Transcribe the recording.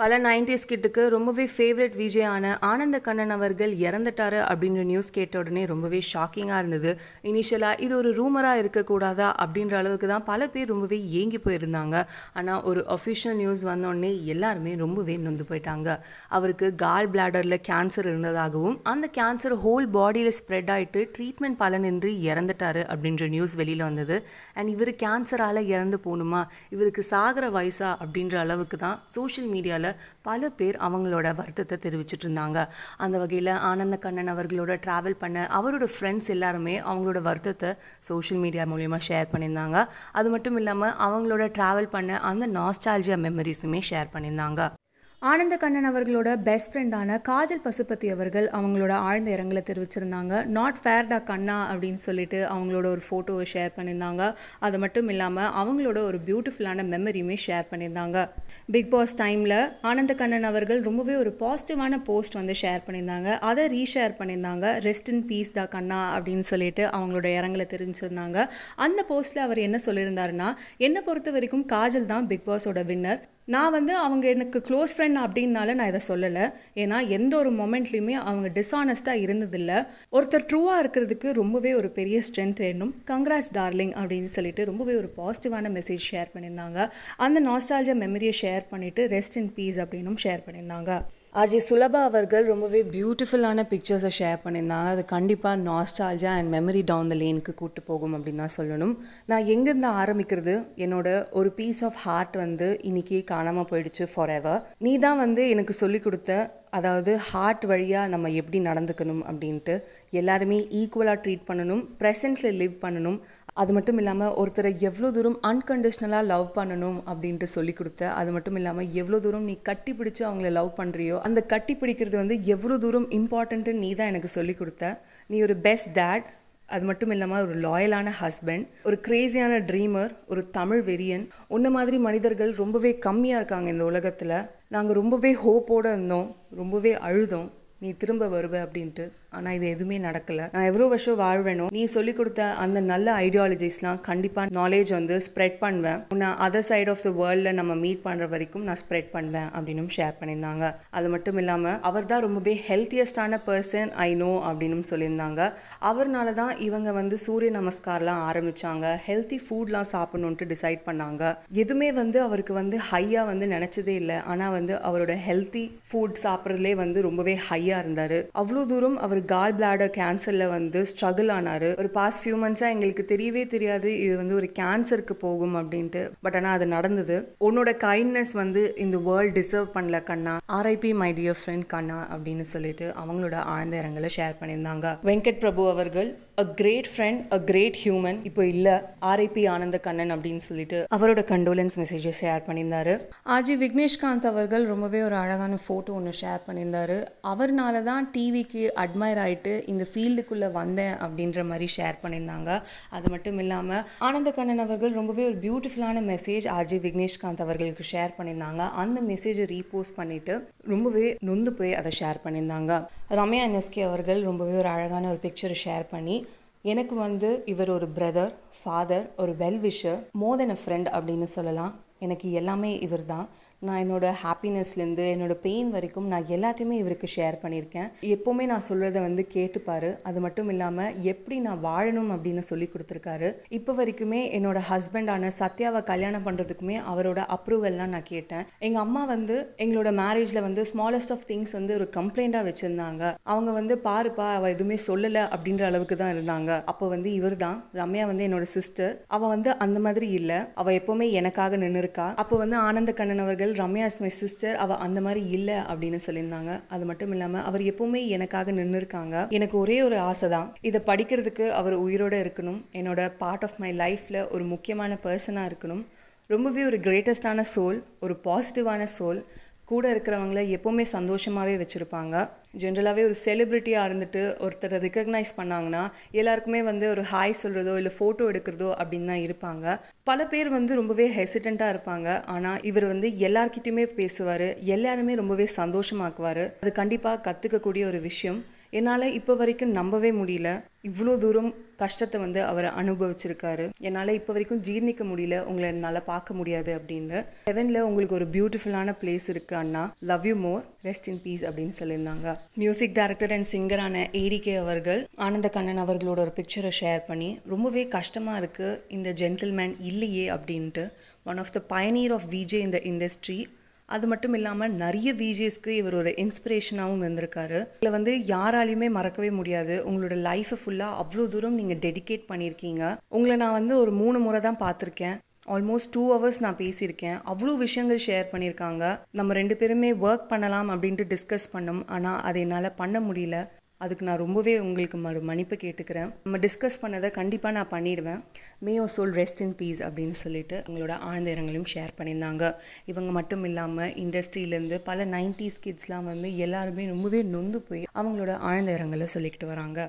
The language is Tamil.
பல நைன்டிஸ் கிட்டுக்கு ரொம்பவே ஃபேவரட் விஜயான ஆனந்த கண்ணன் அவர்கள் இறந்துட்டாரு அப்படின்ற நியூஸ் கேட்ட உடனே ரொம்பவே ஷாக்கிங்காக இருந்தது. இனிஷியலாக இது ஒரு ரூமராக இருக்கக்கூடாதா அப்படின்ற அளவுக்கு தான் பல பேர் ரொம்பவே ஏங்கி போயிருந்தாங்க. ஆனால் ஒரு அஃபிஷியல் நியூஸ் வந்தோடனே எல்லாருமே ரொம்பவே நொந்து போயிட்டாங்க. அவருக்கு கால் பிளாடரில் கேன்சர் இருந்ததாகவும் அந்த கேன்சர் ஹோல் பாடியில் ஸ்ப்ரெட் ஆகிட்டு ட்ரீட்மெண்ட் பலனின்றி இறந்துட்டாரு அப்படின்ற நியூஸ் வெளியில் வந்தது. அண்ட் இவர் கேன்சரால் இறந்து போகணுமா? இவருக்கு சாகிற வயசா அப்படின்ற அளவுக்கு தான் சோஷியல் மீடியாவில் பல பேர் அவங்களோட வருத்தத்தை தெரிவிச்சிட்டு இருந்தாங்க. அந்த வகையில் ஆனந்த கண்ணன் அவர்களோட ட்ராவல் பண்ண அவரோட ஃப்ரெண்ட்ஸ் எல்லாருமே அவங்களோட வருத்தத்தை சோஷியல் மீடியா மூலிமா ஷேர் பண்ணியிருந்தாங்க. அது மட்டும் இல்லாமல் அவங்களோட ட்ராவல் பண்ண அந்த நாஸ்டாலஜியா மெமரிஸுமே ஷேர் பண்ணியிருந்தாங்க. ஆனந்த கண்ணன் அவர்களோட பெஸ்ட் ஃப்ரெண்டான காஜல் பசுபதி அவர்கள் அவங்களோட ஆழ்ந்த இரங்கலை தெரிவிச்சிருந்தாங்க. நாட் ஃபேர்டா கண்ணா அப்படின்னு சொல்லிட்டு அவங்களோட ஒரு ஃபோட்டோவை ஷேர் பண்ணியிருந்தாங்க. அது மட்டும் இல்லாமல் அவங்களோட ஒரு பியூட்டிஃபுல்லான மெமரியுமே ஷேர் பண்ணியிருந்தாங்க. பிக் பாஸ் டைமில் ஆனந்த கண்ணன் அவர்கள் ரொம்பவே ஒரு பாசிட்டிவான போஸ்ட் வந்து ஷேர் பண்ணியிருந்தாங்க. அதை ரீஷேர் பண்ணியிருந்தாங்க. ரெஸ்ட் இன் பீஸ் தா கண்ணா அப்படின்னு சொல்லிட்டு அவங்களோட இரங்கலை தெரிவிச்சிருந்தாங்க. அந்த போஸ்ட்டில் அவர் என்ன சொல்லியிருந்தாருன்னா என்னை பொறுத்த வரைக்கும் காஜல் தான் பிக் பாஸோட வின்னர் நான் வந்து அவங்க எனக்கு க்ளோஸ் ஃப்ரெண்ட் அப்படின்னால நான் இதை சொல்லலை. ஏன்னா எந்த ஒரு மொமெண்ட்லையுமே அவங்க டிஸானஸ்ட்டாக இருந்ததில்லை. ஒருத்தர் ட்ரூவாக இருக்கிறதுக்கு ரொம்பவே ஒரு பெரிய ஸ்ட்ரென்த் வேணும். கங்க்ராட்ஸ் டார்லிங் அப்படின்னு சொல்லிட்டு ரொம்பவே ஒரு பாசிட்டிவான மெசேஜ் ஷேர் பண்ணியிருந்தாங்க. அந்த நாஸ்டாலஜியா மெமரியை ஷேர் பண்ணிவிட்டு ரெஸ்ட் இன் பீஸ் அப்படின்னும் ஷேர் பண்ணியிருந்தாங்க. அஜய் சுலபா அவர்கள் ரொம்பவே பியூட்டிஃபுல்லான பிக்சர்ஸை ஷேர் பண்ணியிருந்தாங்க. அது கண்டிப்பாக nostalgia and memory down the லேனுக்கு கூட்டு போகும் அப்படின்னு தான் சொல்லணும். நான் எங்கேருந்து ஆரம்பிக்கிறது? என்னோட ஒரு பீஸ் ஆஃப் ஹார்ட் வந்து இன்றைக்கி காணாமல் போயிடுச்சு ஃபார் எவர் நீ தான் வந்து எனக்கு சொல்லிக் கொடுத்த அதாவது ஹார்ட் வழியாக நம்ம எப்படி நடந்துக்கணும் அப்படின்ட்டு எல்லாருமே ஈக்குவலாக ட்ரீட் பண்ணணும் ப்ரெசென்ட்டில் லிவ் பண்ணணும். அது மட்டும் இல்லாமல் ஒருத்தரை எவ்வளோ தூரம் அன்கண்டிஷ்னலாக லவ் பண்ணணும் அப்படின்ட்டு சொல்லி கொடுத்த அது மட்டும் இல்லாமல் எவ்வளோ தூரம் நீ கட்டி பிடிச்சி அவங்கள லவ் பண்ணுறியோ அந்த கட்டி பிடிக்கிறது வந்து எவ்வளோ தூரம் இம்பார்ட்டன்ட்டு நீ தான் எனக்கு சொல்லி கொடுத்த. நீ ஒரு பெஸ்ட் டேட் அது மட்டும் இல்லாமல் ஒரு லாயலான ஹஸ்பண்ட் ஒரு கிரேசியான ட்ரீமர் ஒரு தமிழ் வெறியன். உன்ன மாதிரி மனிதர்கள் ரொம்பவே கம்மியாக இருக்காங்க இந்த உலகத்தில். நாங்கள் ரொம்பவே ஹோப்போடு இருந்தோம். ரொம்பவே அழுதோம். நீ திரும்ப வருவ அப்படின்ட்டு. ஆனால் இது எதுவுமே நடக்கலை. நான் எவ்வளோ வருஷம் வாழ்வேணும் நீ சொல்லி கொடுத்த அந்த நல்ல ஐடியாலஜிஸ்லாம் கண்டிப்பாக நாலேஜ் வந்து ஸ்ப்ரெட் பண்ணுவேன். உன்னை அதர் சைட் ஆஃப் த வேர்ல்டில் நம்ம மீட் பண்ணுற வரைக்கும் நான் ஸ்ப்ரெட் பண்ணுவேன் அப்படின்னு ஷேர் பண்ணியிருந்தாங்க. அது மட்டும் இல்லாமல் அவர் தான் ரொம்பவே ஹெல்த்தியஸ்டான பர்சன் ஐ நோ அப்படின்னு சொல்லியிருந்தாங்க. அவர்னால தான் இவங்க வந்து சூரிய நமஸ்கார்லாம் ஆரம்பித்தாங்க ஹெல்த்தி ஃபுட்லாம் சாப்பிட்ணுன்ட்டு டிசைட் பண்ணாங்க. எதுவுமே வந்து அவருக்கு வந்து ஹையாக வந்து நினச்சதே இல்லை. ஆனால் வந்து அவரோட ஹெல்த்தி ஃபுட் சாப்பிட்றதுலே வந்து ரொம்பவே ஹையாக இருந்தார். அவ்வளோ தூரம் அவர் கால் பிளாடர் கேன்சரில் வந்து ஸ்ட்ரகிள் ஆனார். ஒரு பாஸ்ட் ஃபியூ மந்த்ஸாக எங்களுக்கு தெரியவே தெரியாது இது வந்து ஒரு கேன்சருக்கு போகும் அப்படின்ட்டு. பட் ஆனால் அது நடந்தது. உன்னோட கைண்ட்னஸ் வந்து இந்த வேர்ல்ட் டிசர்வ் பண்ணல கண்ணா. ஆர்ஐபி மை டியர் ஃப்ரெண்ட் கண்ணா அப்படின்னு சொல்லிட்டு அவங்களோட ஆழ்ந்த இரங்கலை ஷேர் பண்ணியிருந்தாங்க. வெங்கட் பிரபு அவர்கள் a great friend a great human இப்போ இல்லை ஆர்ஐபி ஆனந்த கண்ணன் அப்படின்னு சொல்லிட்டு அவரோட கண்டோலன்ஸ் மெசேஜை ஷேர் பண்ணியிருந்தாரு. ஆஜி விக்னேஷ்காந்த் அவர்கள் ரொம்பவே ஒரு அழகான ஃபோட்டோ ஒன்று ஷேர் பண்ணியிருந்தாரு. அவர்னால தான் டிவிக்கு இன்ஸ்பயர் ஆகிட்டு இந்த ஃபீல்டுக்குள்ளே வந்தேன் அப்படின்ற மாதிரி ஷேர் பண்ணியிருந்தாங்க. அது மட்டும் இல்லாமல் ஆனந்த கண்ணன் அவர்கள் ரொம்பவே ஒரு பியூட்டிஃபுல்லான மெசேஜ் ஆர்ஜி விக்னேஷ்காந்த் அவர்களுக்கு ஷேர் பண்ணியிருந்தாங்க. அந்த மெசேஜை ரீபோஸ்ட் பண்ணிவிட்டு ரொம்பவே நொந்து போய் அதை ஷேர் பண்ணியிருந்தாங்க. ரம்யா என்எஸ்கே அவர்கள் ரொம்பவே ஒரு அழகான ஒரு பிக்சரை ஷேர் பண்ணி எனக்கு வந்து இவர் ஒரு பிரதர் ஃபாதர் ஒரு well wisher more then a friend அப்படின்னு சொல்லலாம். எனக்கு எல்லாமே இவர் தான் நான் என்னோட ஹாப்பினஸ்லேருந்து என்னோட பெயின் வரைக்கும் நான் எல்லாத்தையுமே இவருக்கு ஷேர் பண்ணியிருக்கேன். எப்போவுமே நான் சொல்கிறத வந்து கேட்டுப்பார் அது மட்டும் இல்லாமல் எப்படி நான் வாழணும் அப்படின்னு சொல்லி கொடுத்துருக்காரு. இப்போ வரைக்குமே என்னோட ஹஸ்பண்டான சத்யாவை கல்யாணம் பண்ணுறதுக்குமே அவரோட அப்ரூவல்லாம் நான் கேட்டேன். எங்கள் அம்மா வந்து எங்களோட மேரேஜில் வந்து ஸ்மாலஸ்ட் ஆஃப் திங்ஸ் வந்து ஒரு கம்ப்ளைண்ட்டாக வச்சுருந்தாங்க. அவங்க வந்து பாருப்பா அவள் எதுவுமே சொல்லலை அப்படின்ற அளவுக்கு தான் இருந்தாங்க. அப்போ வந்து இவர் தான். ரம்யா வந்து என்னோட சிஸ்டர் அவள் வந்து அந்த மாதிரி இல்லை. அவள் எப்போவுமே எனக்காக நின்று இருக்கா அப்போ வந்து ஆனந்த கண்ணன் அவர்கள் ரம்யா இஸ் மை சிஸ்டர் அவள் அந்த மாதிரி இல்லை அப்படின்னு சொல்லியிருந்தாங்க. அது மட்டும் இல்லாமல் அவர் எப்பவுமே எனக்காக நின்று இருக்காங்க எனக்கு ஒரே ஒரு ஆசை தான். இதை படிக்கிறதுக்கு அவர் உயிரோடு இருக்கணும். என்னோட பார்ட் ஆஃப் மை லைஃப்பில் ஒரு முக்கியமான பர்சனாக இருக்கணும். ரொம்பவே ஒரு கிரேட்டஸ்டான சோல் ஒரு பாசிட்டிவான சோல் கூட இருக்கிறவங்கள எப்போவுமே சந்தோஷமாகவே வச்சுருப்பாங்க. ஜென்ரலாகவே ஒரு செலிப்ரிட்டியாக இருந்துட்டு ஒருத்தரை ரெக்கக்னைஸ் பண்ணாங்கன்னா எல்லாருக்குமே வந்து ஒரு ஹாய் சொல்கிறதோ இல்லை ஃபோட்டோ எடுக்கிறதோ அப்படின்னு தான் இருப்பாங்க. பல பேர் வந்து ரொம்பவே ஹெசிடண்ட்டாக இருப்பாங்க. ஆனால் இவர் வந்து எல்லார்கிட்டையுமே பேசுவார். எல்லாருமே ரொம்பவே சந்தோஷமாக்குவார். அது கண்டிப்பாக கற்றுக்கக்கூடிய ஒரு விஷயம். என்னால் இப்போ வரைக்கும் நம்பவே முடியல. இவ்வளோ தூரம் கஷ்டத்தை வந்து அவர் அனுபவிச்சிருக்காரு. என்னால் இப்போ வரைக்கும் ஜீர்ணிக்க முடியல. உங்களை என்னால் பார்க்க முடியாது அப்படின்னு. ஹெவனில் உங்களுக்கு ஒரு பியூட்டிஃபுல்லான பிளேஸ் இருக்குது அண்ணா. Love you more rest in peace அப்படின்னு சொல்லியிருந்தாங்க. மியூசிக் டைரக்டர் அண்ட் சிங்கரான ஏடிகே அவர்கள் ஆனந்த கண்ணன் அவர்களோட ஒரு பிக்சரை ஷேர் பண்ணி ரொம்பவே கஷ்டமாக இருக்குது இந்த ஜென்டில்மேன் இல்லையே அப்படின்ட்டு one of the pioneer of VJ இந்த இண்டஸ்ட்ரி அது மட்டும் இல்லாமல் நிறைய விஜேஸ்க்கு இவர் ஒரு இன்ஸ்பிரேஷனாகவும் வந்திருக்காரு இதில் வந்து யாராலையுமே மறக்கவே முடியாது. உங்களோட லைஃப்பை ஃபுல்லாக அவ்வளோ தூரம் நீங்கள் டெடிகேட் பண்ணியிருக்கீங்க. உங்களை நான் வந்து ஒரு மூணு முறை தான் பார்த்துருக்கேன். ஆல்மோஸ்ட் டூ ஹவர்ஸ் நான் பேசியிருக்கேன். அவ்வளோ விஷயங்கள் ஷேர் பண்ணியிருக்காங்க. நம்ம ரெண்டு பேருமே ஒர்க் பண்ணலாம் அப்படின்ட்டு டிஸ்கஸ் பண்ணோம். ஆனால் அதை என்னால் பண்ண முடியல. அதுக்கு நான் ரொம்பவே உங்களுக்கு மறு மன்னிப்பு கேட்டுக்கிறேன். நம்ம டிஸ்கஸ் பண்ணதை கண்டிப்பாக நான் பண்ணிடுவேன். May oh soul rest in peace அப்படின்னு சொல்லிட்டு அவங்களோட ஆழ்ந்த இரங்கலையும் ஷேர் பண்ணியிருந்தாங்க. இவங்க மட்டும் இல்லாமல் இண்டஸ்ட்ரியிலேருந்து பல நைன்டிஸ் கிட்ஸ்லாம் வந்து எல்லாருமே ரொம்பவே நொந்து போய் அவங்களோட ஆழ்ந்த இரங்கலை சொல்லிக்கிட்டு வராங்க.